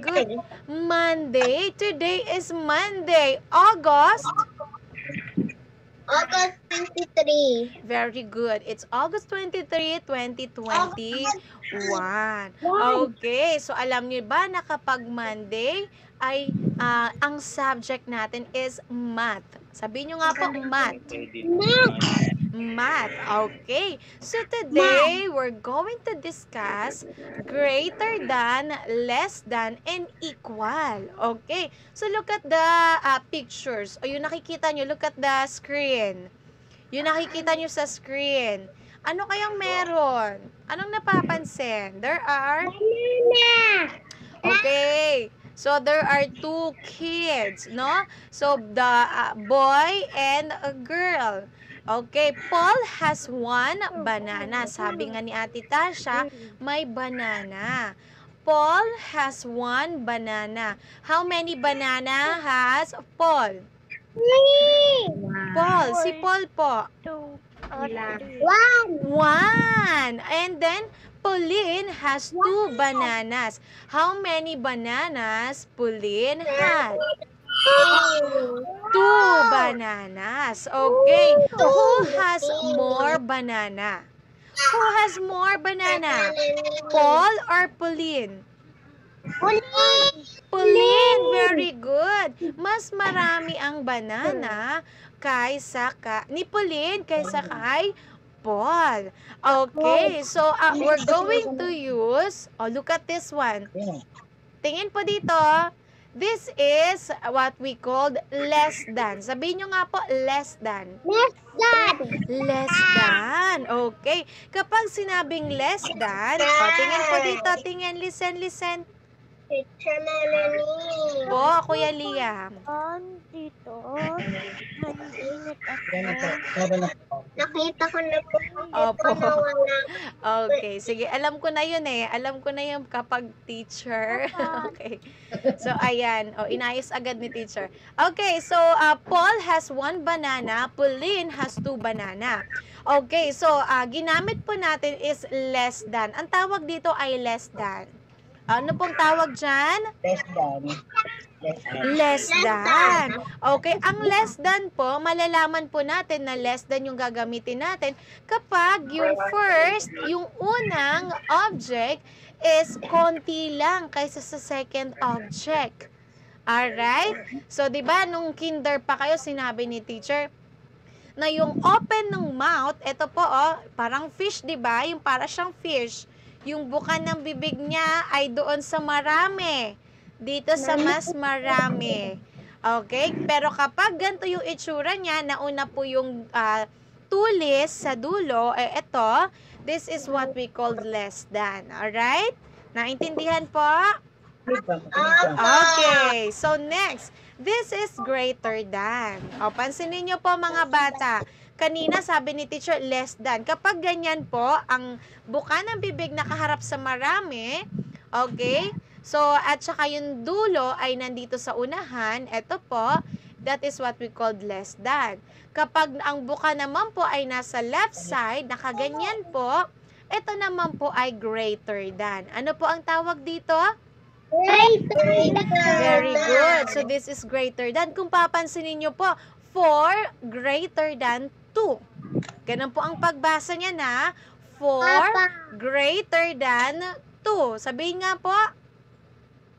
good. Monday. Today is Monday. August. August 23. Very good. It's August 23, 2021. Okay, so alam niyo ba na kapag Monday ay ah, ang subject natin is math. Sabihin niyo nga po math. Math. Okay. So today we're going to discuss greater than, less than, and equal. Okay. So look at the uh, pictures. O yung nakikita nyo, look at the screen. Yung nakikita nyo sa screen. Ano kayang meron? Anong napapansin? There are. Okay. So there are two kids, no? So the uh, boy and a girl. Okay, Paul has one banana. Sabi nga ni Ate Tasha, may banana. Paul has one banana. How many banana has Paul? Paul, si Paul po. One. One. And then, Pauline has two bananas. How many bananas Pauline had? Two bananas. Okay. Who has more banana? Who has more banana? Paul or Pauline? Pauline, very good. Mas marami ang banana kaysa ka, ni Pauline kaysa kay Paul. Okay, so uh, we're going to use, oh look at this one. Tingin po dito, this is what we called less than. Sabihin nyo nga po, less than. Less than. Less than. Okay. Kapag sinabing less than, o, tingin po dito, tingin, listen, listen. Teacher Melanie. Po, Kuya Liam. dito. Nag-init ako. Nakita ko na po. Opo. Okay, sige. Alam ko na yun eh. Alam ko na yun kapag teacher. okay. So, ayan. O, inayos agad ni teacher. Okay, so, uh, Paul has one banana. Pauline has two banana. Okay, so, uh, ginamit po natin is less than. Ang tawag dito ay less than. Ano pong tawag dyan? Less than. Less than. Less than. Okay, ang less than po, malalaman po natin na less than yung gagamitin natin kapag yung first, yung unang object is konti lang kaysa sa second object. Alright? So, di ba, nung kinder pa kayo, sinabi ni teacher, na yung open ng mouth, ito po, oh, parang fish, di ba? Yung para siyang fish. Yung buka ng bibig niya ay doon sa marami. Dito sa mas marami. Okay? Pero kapag ganito yung itsura niya, nauna po yung ah, tulis sa dulo, eh ito, this is what we call less than. Alright? Naintindihan po? Okay. So next, this is greater than. O, pansinin niyo po mga bata. Kanina sabi ni teacher, less than. Kapag ganyan po, ang buka ng bibig nakaharap sa marami, okay? So, at saka yung dulo ay nandito sa unahan, eto po, that is what we called less than. Kapag ang buka naman po ay nasa left side, nakaganyan po, ito naman po ay greater than. Ano po ang tawag dito? Greater Very good. So, this is greater than. Kung papansinin nyo po, 4 greater than 2. Ganun po ang pagbasa niya na 4 greater than 2. Sabihin nga po,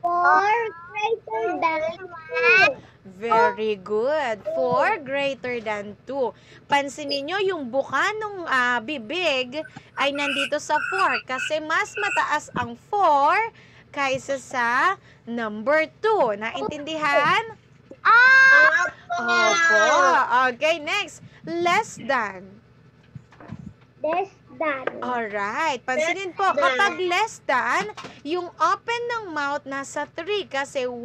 Four greater than one. very good. 4 greater than 2. Pansinin nyo, yung buka ng bibig ay nandito sa 4 kasi mas mataas ang 4 kaysa sa number 2. Naintindihan? Opo. Okay, next. Less than. Less than. Alright. Pansinin po, kapag less than, yung open ng mouth nasa 3 kasi 1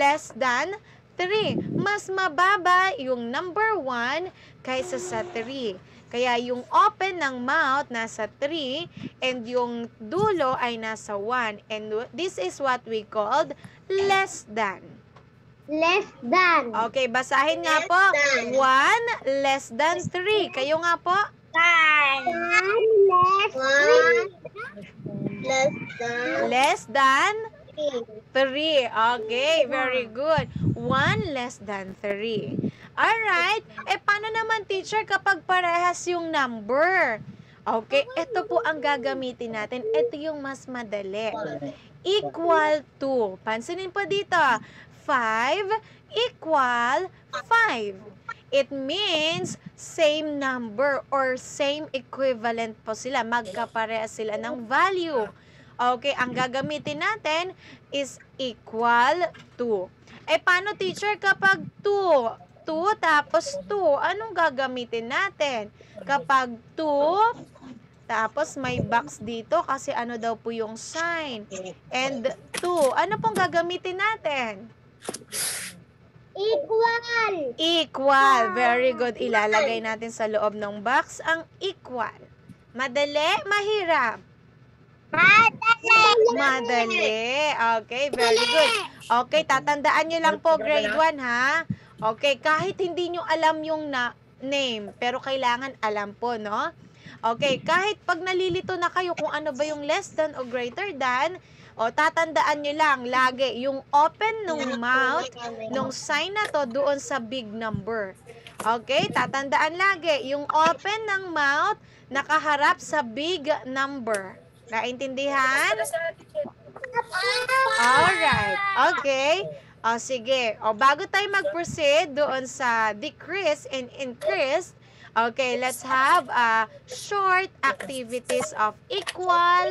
less than 3. Mas mababa yung number 1 kaysa sa 3. Kaya yung open ng mouth nasa 3 and yung dulo ay nasa 1. And this is what we called less than. Less than. Okay, basahin nga Less po. than. 1 less than 3. Kayo nga po. One less than. Less than. Less than Three. Okay, very good. One less than three. Alright. Eh, paano naman, teacher, kapag parehas yung number? Okay, ito po ang gagamitin natin. Ito yung mas madali. Equal to. Pansinin po dito. 5 equal 5. It means same number or same equivalent po sila. Magkaparehas sila ng value. Okay, ang gagamitin natin is equal to. Eh, paano teacher kapag 2? 2 tapos 2, anong gagamitin natin? Kapag 2, tapos may box dito kasi ano daw po yung sign. And 2, ano pong gagamitin natin? Equal. Equal. Very good. Ilalagay natin sa loob ng box ang equal. Madali, mahirap. Madali. Madali. Okay, very good. Okay, tatandaan nyo lang po grade 1 ha. Okay, kahit hindi nyo alam yung na name, pero kailangan alam po, no? Okay, kahit pag nalilito na kayo kung ano ba yung less than o greater than, o tatandaan nyo lang lagi yung open ng mouth nung sign na to doon sa big number. Okay, tatandaan lagi yung open ng mouth nakaharap sa big number. Naintindihan? Alright. Okay. O, sige. O, bago tayo mag-proceed doon sa decrease and increase, okay, let's have uh, short activities of equal,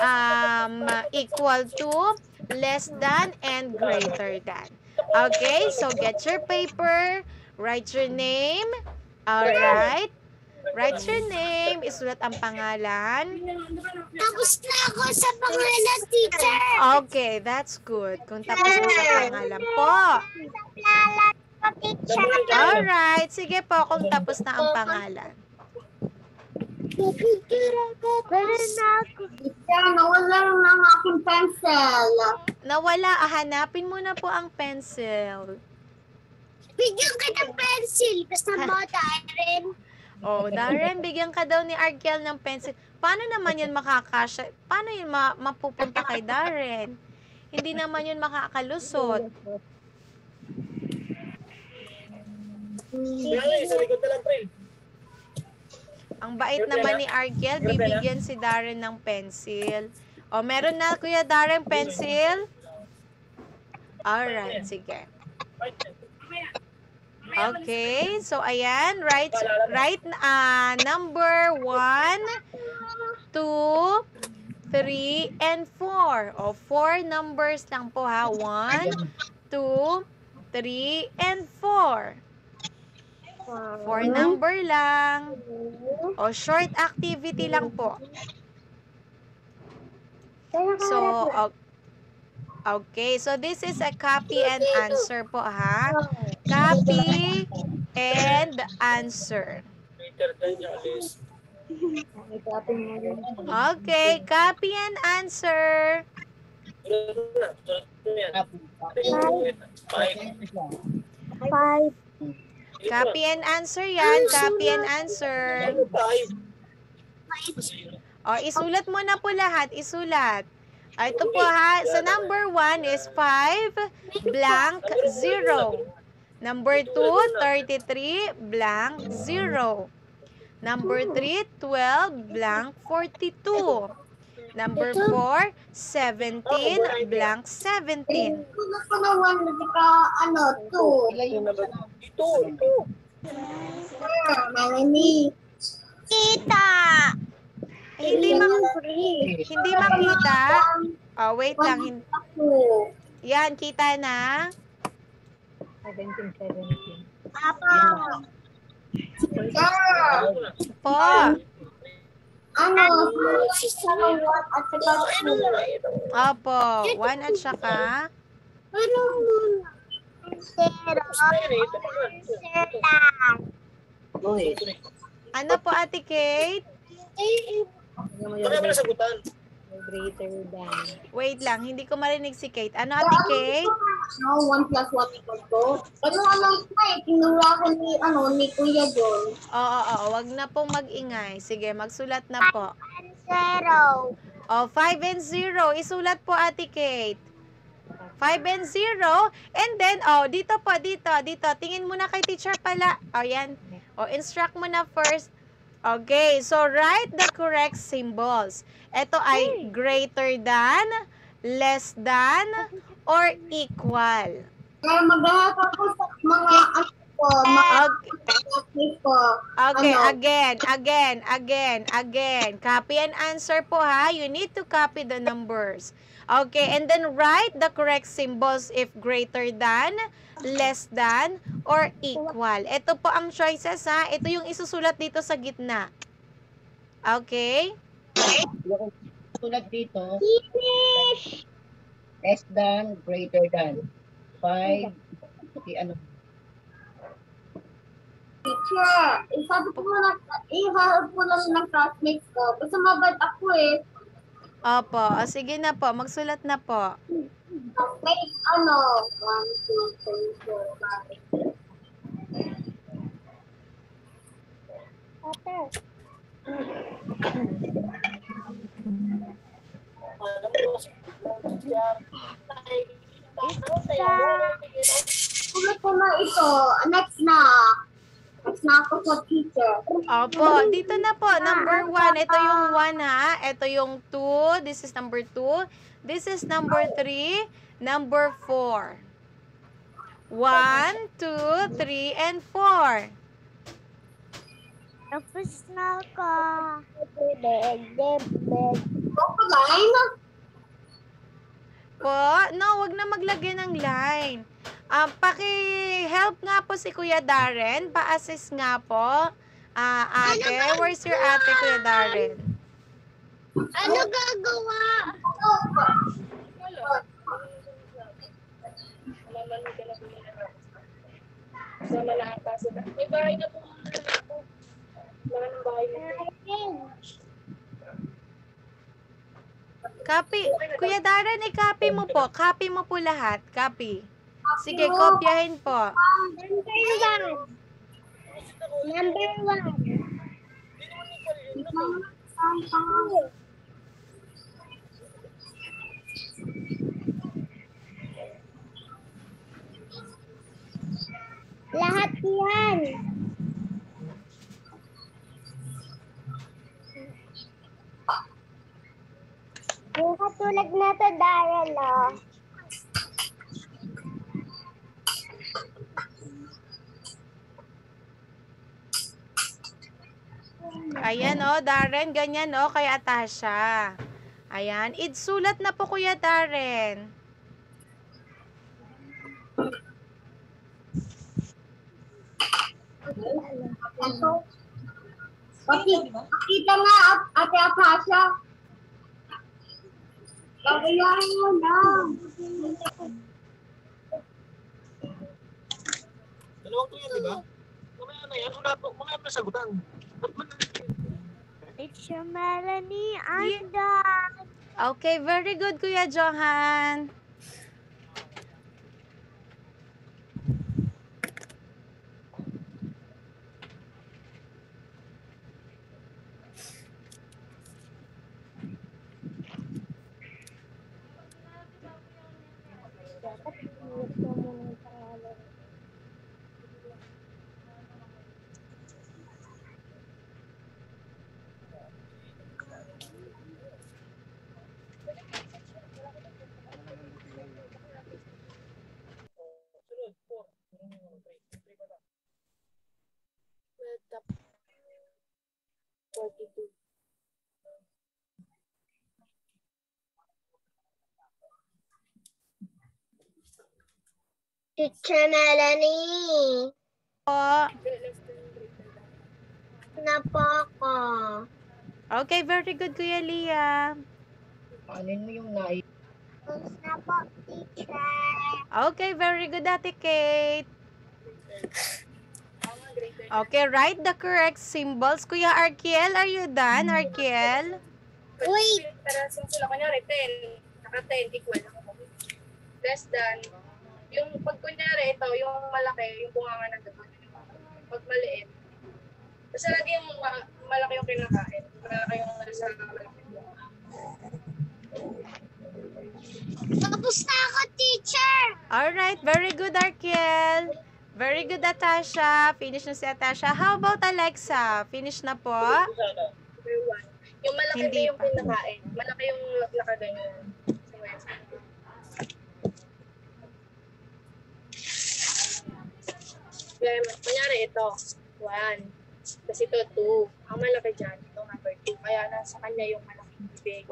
um, equal to, less than, and greater than. Okay, so get your paper, write your name, alright, write your name, isulat ang pangalan, Tapos na ako sa pangalan, teacher. Okay, that's good. Kung tapos na sa pangalan po. Ko. Alright, sige po kung tapos na ang pangalan. Teacher ako. Meron na ako. Teacher, nawala lang ng aking pencil. Nawala, ah, hanapin mo na po ang pencil. Bigyan ka ng pencil. Basta mo, Darren. Oh, Darren, bigyan ka daw ni Arkel ng pencil. Paano naman yun makakasya? Paano yun ma- mapupunta kay Darren? Hindi naman yun makakalusot. Ang bait naman ni Arkel, bibigyan si Darren ng pencil. O, meron na, Kuya Darren, pencil? Alright, sige. Okay, so ayan, right, right, uh, number 1, 2, 3, and 4. O, 4 numbers lang po ha. 1, 2, 3, and 4. 4 number lang. O, short activity lang po. So, okay. So, this is a copy and answer po, ha? Copy and answer. Okay, copy and answer. Five. Copy and answer yan. Copy and answer. O, isulat mo na po lahat. Isulat. O, ito po ha. Sa number 1 is 5 blank 0. Number 2, 33 blank 0. Number 3, 12 blank 42. Number 4, 17 blank 17. Kung ako na one, hindi ka, ano, two. Ah, Malini. Kita. Hindi mak- hindi makita. Oh, wait lang. Hin-. Yan, kita na. Papa. Ah, Po. Ano, one at saka two. Opo. One at saka. Ano muna? Zero. Ano po, Ate Kate? Wait lang, hindi ko marinig si Kate. Ano, Ate Kate? No, one plus one equals two. Ano alam ko eh, tinura ko ni, ano, ni Kuya John. Oo, oo, wag na pong mag-ingay. Sige, magsulat na po. Zero. Oh, 5 and 0. Isulat po, Ate Kate. 5 and 0. And then, oh, dito po, dito, dito. Tingin muna kay teacher pala. O, yan. O, instruct mo na first. Okay, so write the correct symbols. Ito ay greater than, less than, or equal. Kaya maghahap ako sa mga ano ko, mga Okay. ko. Okay, Ano? again, again, again, again. Copy and answer po ha. You need to copy the numbers. Okay, and then write the correct symbols if greater than, less than, or equal. Ito po ang choices ha. Ito yung isusulat dito sa gitna. Okay? Sulat dito, Finish! Less than, greater than. Five, okay, ano, Teacher, isabi ko muna, ihahalap ko lang ng classmates ko. Basta mabad ako eh. Opo. O, sige na po. Magsulat na po. May ano, one, two, three, four, five. Sulat ko na ito. Next na. Next na ako sa teacher. Opo, dito na po. Number one. Ito yung one ha. Ito yung two. This is number two. This is number three. Number four. One, two, three, and four. Tapos na ako. Bed, bed, bed. Ako line. Po, no, wag na maglagay ng line. Um, paki-help nga po si Kuya Darren. Pa-assist nga po. Ah, ate, where's your ate, Kuya Darren? Ano gagawa? Ang kaso. May bahay na po. Ng bahay na. Copy. Kuya Darren, i-copy mo po. Copy mo po lahat. Copy. Sige, kopyahin po. Number one. Number one. Lahat yan. Yung katulad na to, Daryl, oh. Ayan o, Darren. Ganyan o, kay Atasha. Ayan. Idsulat na po, Kuya Darren. Pakita nga, at- ate Atasha. Babayaran mo na. Dalawang to yan, di ba? Mamaya na yan. Wala po. Mga sagutan. Man Teacher Melanie, I'm done. Okay, very good, Kuya Johan. Teacher Melanie, Po. na po ako. Okay, very good, Kuya Lia. anin mo yung nai, na po, teacher. Okay, very good, Ate Kate. Okay, write the correct symbols. Kuya Arkiel, are you done, Arkiel? Wait. Pero since sila kunyari 10, naka 10 equal. Less than. Yung pag kunyari ito, yung malaki, yung bunganga ng dapat. Pag maliit. Kasi lagi yung ma- malaki yung kinakain. Malaki yung nasa malaki. Tapos na ako, teacher. Alright, very good, Arkiel. Very good, Atasha. Finish na si Atasha. How about Alexa? Finish na po? Number one. Yung malaki Hindi na yung pa. pinakain. Malaki yung nakaganyan. Sa mesa. Kaya, kunyari ito, one. Kasi ito, two. Ang malaki dyan, ito number two. Kaya nasa kanya yung malaking bibig.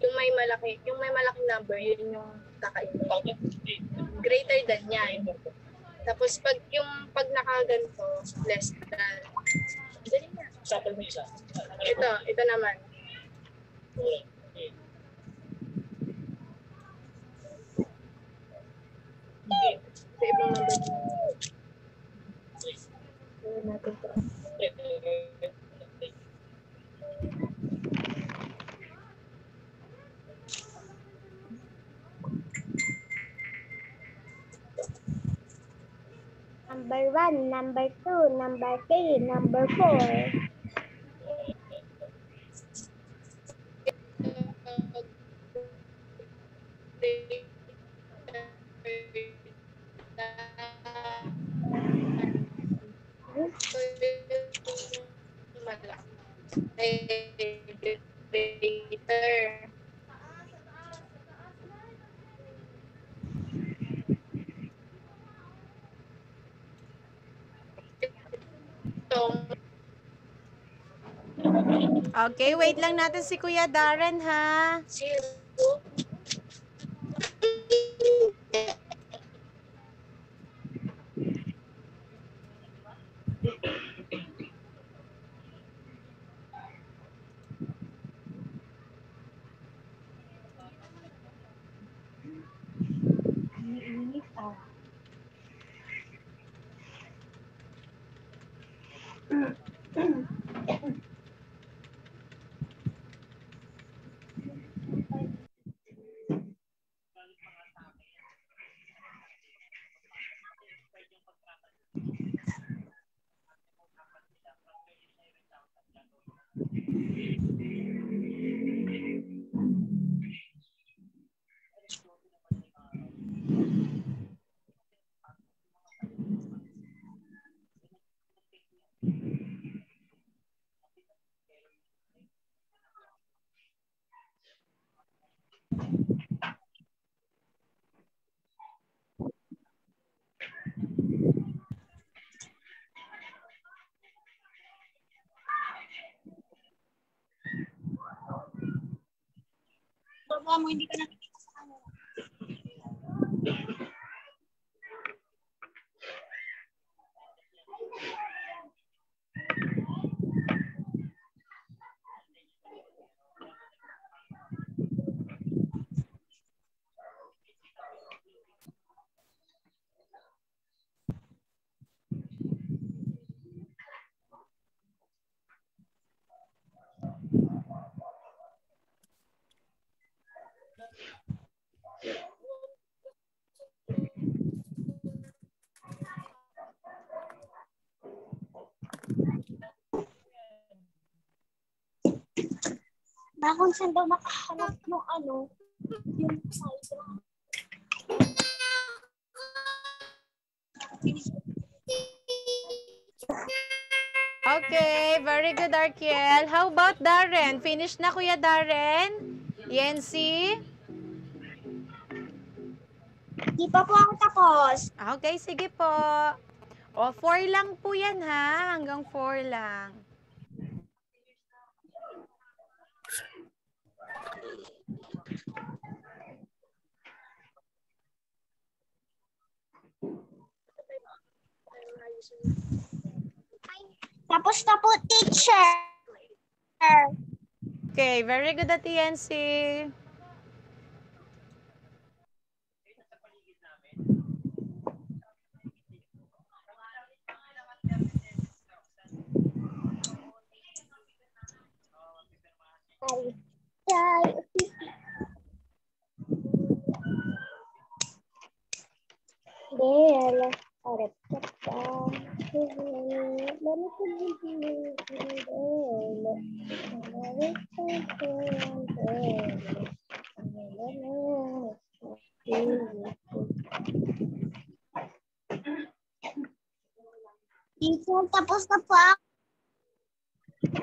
Yung may malaki, yung may malaking number, yun yung kakainin. Greater than yan. Tapos pag yung pag nakaganto, less than. Dali na. Sample mo isa. Ito, ito naman. Ito ibang number. Number one, number two, number three, number four. Later. Itong Okay, wait lang natin si Kuya Darren, ha? zero. Yeah. Baba mo, hindi ka nakikita Na kung saan daw makahanap ng ano, yung size. Okay, very good, Arkiel. How about Darren? Finish na, Kuya Darren? Yancy? Di pa po ako tapos. Okay, sige po. O, four lang po yan, ha? Hanggang four lang. Tapos na po, teacher. Okay, very good at Yancy. Ay, Del,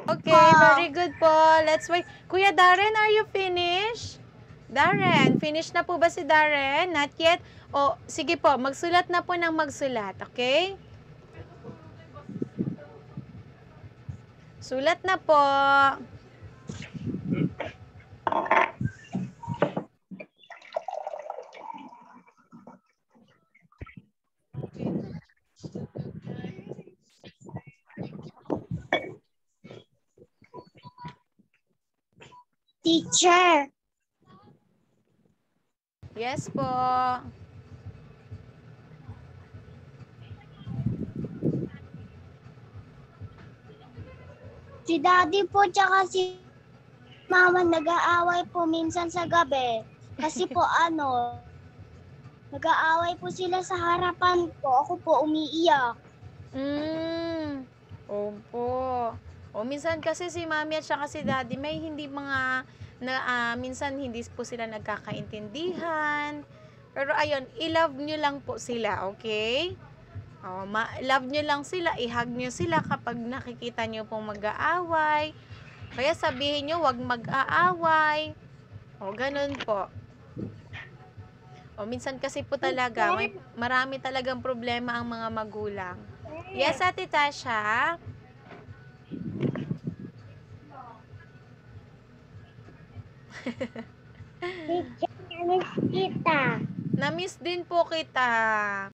Okay, very good po. Let's wait. Kuya Darren, are you finished? Darren, finish na po ba si Darren? Not yet? O, sige po, magsulat na po ng magsulat, okay? Sulat na po. Teacher, Yes po. si daddy po tsaka si mama nag-aaway po minsan sa gabi. Kasi po ano, nag-aaway po sila sa harapan ko. Ako po umiiyak. Mm. Opo. O minsan kasi si mami at saka si daddy may hindi mga na ah, minsan hindi po sila nagkakaintindihan. Pero ayun, i-love nyo lang po sila, okay? O, ma- love nyo lang sila, i-hug nyo sila kapag nakikita nyo pong mag-aaway. Kaya sabihin nyo, wag mag-aaway. O, ganun po. O, minsan kasi po talaga, may marami talagang problema ang mga magulang. Yes, Ate Tasha. Teacher, kita. Na-miss din po kita.